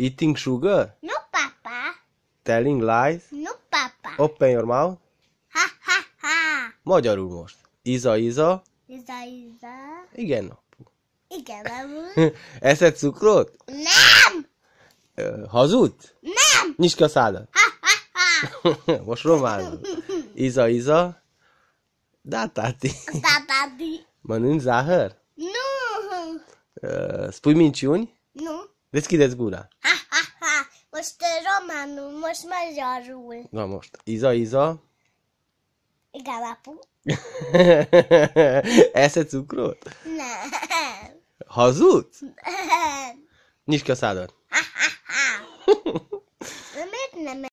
Eating sugar? No, Papa. Telling lies? No, Papa. Open your mouth. Ha, ha, ha. Magyarul most. Iza, Iza. Iza, iza. Igen, apu. Igen, nem. Eszed cukrot? Nem! Ö, Hazudsz? Nem! Nyisd ki a szádat. Ha, ha, ha. Most románul. Iza, Iza. Dátáti. Tata-di. Mănânci zahăr? Nu! Ö, Spui minciuni? Nu! Deschideți gura. Most uh, románul, most magyarul. Na most. Iza, Iza. Igen, apu. Eszed cukrot? Nem. Hazudsz? Nem. Nyisd ki a szádat.